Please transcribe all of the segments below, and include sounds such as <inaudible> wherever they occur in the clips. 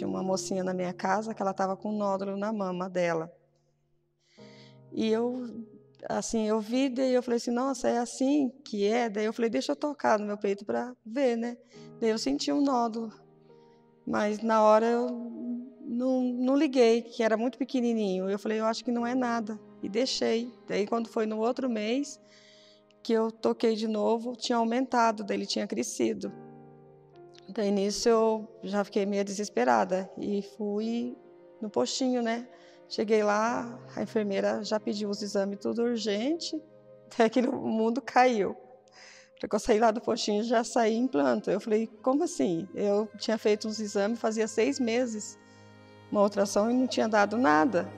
tinha uma mocinha na minha casa que ela estava com um nódulo na mama dela. E eu, assim, eu vi, daí eu falei assim, nossa, é assim que é? Daí eu falei, deixa eu tocar no meu peito para ver, né? Daí eu senti um nódulo. Mas na hora eu não, não liguei, que era muito pequenininho. Eu falei, eu acho que não é nada. E deixei. Daí quando foi no outro mês, que eu toquei de novo, tinha aumentado, daí ele tinha crescido. Daí nisso eu já fiquei meio desesperada e fui no postinho, né? Cheguei lá, a enfermeira já pediu os exames tudo urgente, <laughs> até que o mundo caiu. Porque eu saí lá do postinho já saí em. Eu falei, como assim? Eu tinha feito uns exames fazia seis meses, uma ultrassom e não tinha dado nada.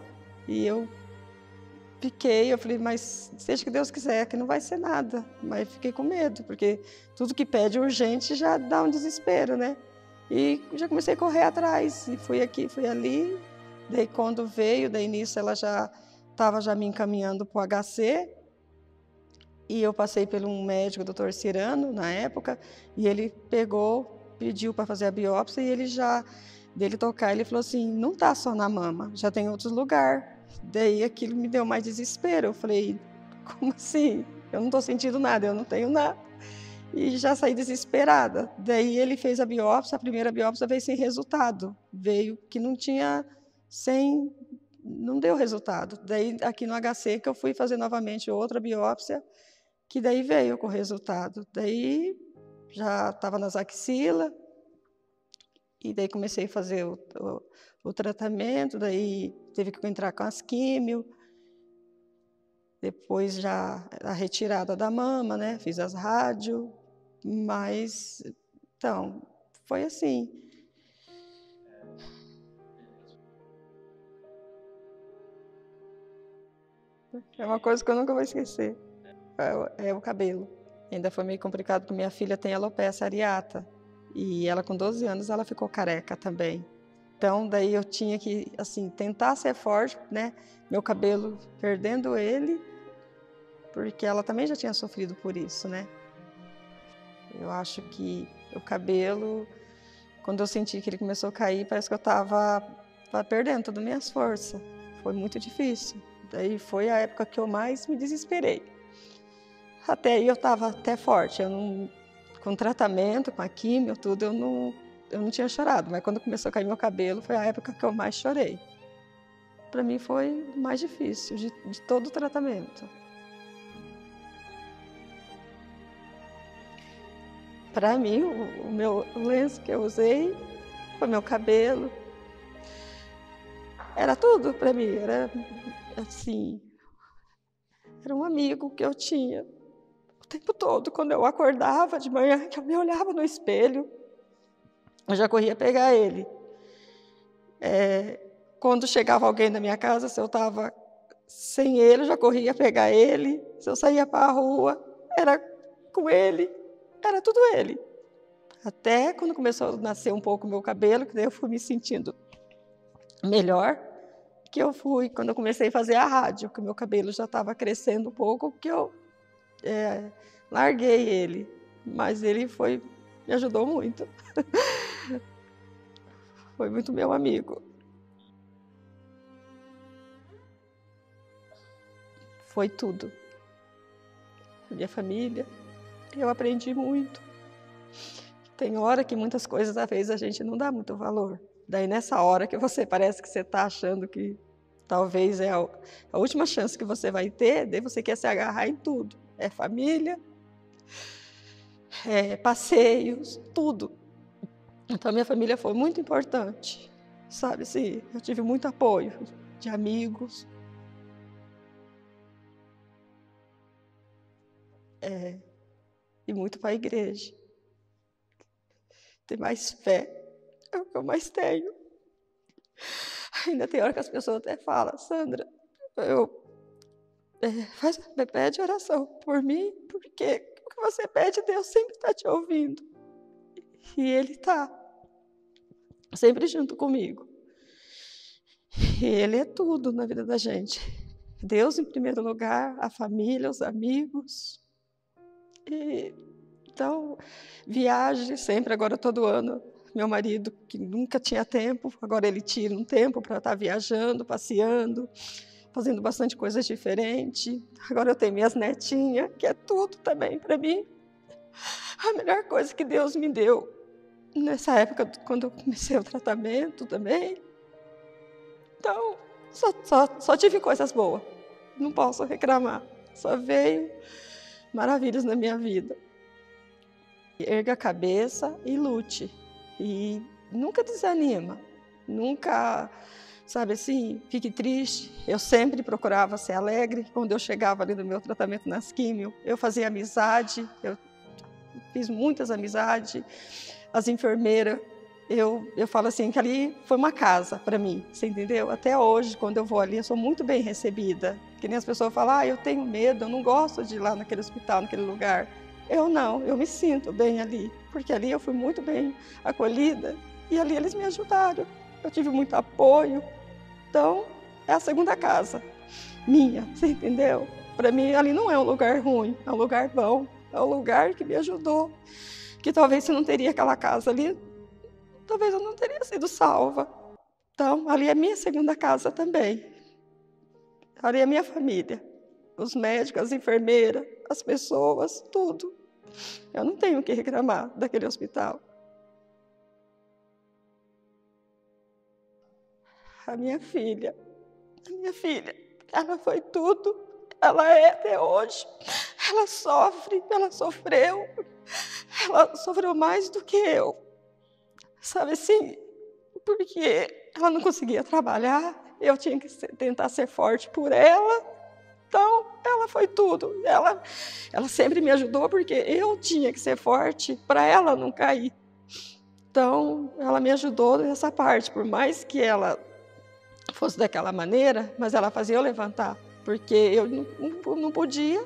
E eu fiquei, eu falei, mas seja que Deus quiser, que não vai ser nada. Mas fiquei com medo, porque tudo que pede urgente já dá um desespero, né? E já comecei a correr atrás, e fui aqui, fui ali. Daí quando veio, daí nisso ela já estava já me encaminhando para o HC, e eu passei por um médico, doutor Cirano, na época, e ele pegou, pediu para fazer a biópsia, e ele já, dele tocar, ele falou assim, não está só na mama, já tem outros lugares. Daí aquilo me deu mais desespero. Eu falei, como assim? Eu não estou sentindo nada, eu não tenho nada. E já saí desesperada. Daí ele fez a biópsia, a primeira biópsia veio sem resultado. Veio que não tinha, sem, não deu resultado. Daí aqui no HC que eu fui fazer novamente outra biópsia, que daí veio com resultado. Daí já estava nas axilas, e daí comecei a fazer o, o, o tratamento, daí teve que entrar com as químio, depois já a retirada da mama, né? Fiz as rádios, mas então foi assim. É uma coisa que eu nunca vou esquecer. É, é o cabelo. Ainda foi meio complicado porque minha filha tem alopecia areata. E ela com 12 anos ela ficou careca também. Então daí eu tinha que assim tentar ser forte, né? Meu cabelo perdendo ele, porque ela também já tinha sofrido por isso, né? Eu acho que o cabelo, quando eu senti que ele começou a cair, parece que eu estava perdendo todas as minhas forças. Foi muito difícil. Daí foi a época que eu mais me desesperei. Até aí eu estava até forte, eu não com tratamento, com a químio, tudo, eu não, eu não tinha chorado. Mas quando começou a cair meu cabelo, foi a época que eu mais chorei. Para mim foi mais difícil de, de todo o tratamento. Para mim, o, o meu lenço que eu usei foi meu cabelo. Era tudo para mim, era assim, era um amigo que eu tinha tempo todo, quando eu acordava de manhã, que eu me olhava no espelho, eu já corria pegar ele. É, quando chegava alguém na minha casa, se eu estava sem ele, eu já corria pegar ele. Se eu saía para a rua, era com ele, era tudo ele. Até quando começou a nascer um pouco o meu cabelo, que daí eu fui me sentindo melhor, que eu fui, quando eu comecei a fazer a rádio, que o meu cabelo já estava crescendo um pouco, que eu é, larguei ele, mas ele foi me ajudou muito. <laughs> foi muito meu amigo. Foi tudo. Minha família, eu aprendi muito. Tem hora que muitas coisas às vezes a gente não dá muito valor. Daí nessa hora que você parece que você está achando que talvez é a, a última chance que você vai ter, daí você quer se agarrar em tudo é família, é passeios, tudo. Então, minha família foi muito importante, sabe? Sim, eu tive muito apoio de amigos. É, e muito para a igreja. Ter mais fé é o que eu mais tenho. Ainda tem hora que as pessoas até falam, Sandra, eu faz, pede oração por mim, porque o que você pede, Deus sempre está te ouvindo. E Ele está sempre junto comigo. E Ele é tudo na vida da gente. Deus em primeiro lugar, a família, os amigos. E, então, viaje sempre, agora todo ano. meu marido, que nunca tinha tempo, agora ele tira um tempo para estar tá viajando, passeando, fazendo bastante coisas diferentes. Agora eu tenho minhas netinhas, que é tudo também para mim. A melhor coisa que Deus me deu nessa época, quando eu comecei o tratamento também. Então, só, só, só tive coisas boas. Não posso reclamar. Só veio maravilhas na minha vida. Erga a cabeça e lute. E nunca desanima. Nunca, sabe assim, fique triste. Eu sempre procurava ser alegre. Quando eu chegava ali no meu tratamento nas químio, eu fazia amizade. Eu fiz muitas amizades. As enfermeiras eu, eu falo assim que ali foi uma casa para mim, você entendeu? Até hoje, quando eu vou ali, eu sou muito bem recebida. Que nem as pessoas falam, ah, eu tenho medo, eu não gosto de ir lá naquele hospital, naquele lugar. Eu não, eu me sinto bem ali, porque ali eu fui muito bem acolhida e ali eles me ajudaram. Eu tive muito apoio. Então, é a segunda casa minha, você entendeu? Para mim, ali não é um lugar ruim, é um lugar bom, é um lugar que me ajudou. Que talvez se não teria aquela casa ali, talvez eu não teria sido salva. Então, ali é minha segunda casa também. Ali é minha família. Os médicos, as enfermeiras, as pessoas, tudo. Eu não tenho o que reclamar daquele hospital. A minha filha, a minha filha, ela foi tudo, ela é até hoje. Ela sofre, ela sofreu, ela sofreu mais do que eu. Sabe assim? Porque ela não conseguia trabalhar, eu tinha que tentar ser forte por ela. Então, ela foi tudo. Ela, ela sempre me ajudou porque eu tinha que ser forte para ela não cair. Então, ela me ajudou nessa parte, por mais que ela fosse daquela maneira, mas ela fazia eu levantar, porque eu não, podia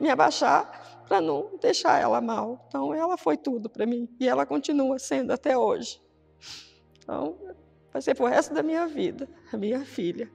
me abaixar para não deixar ela mal. Então, ela foi tudo para mim e ela continua sendo até hoje. Então, vai ser o resto da minha vida, a minha filha.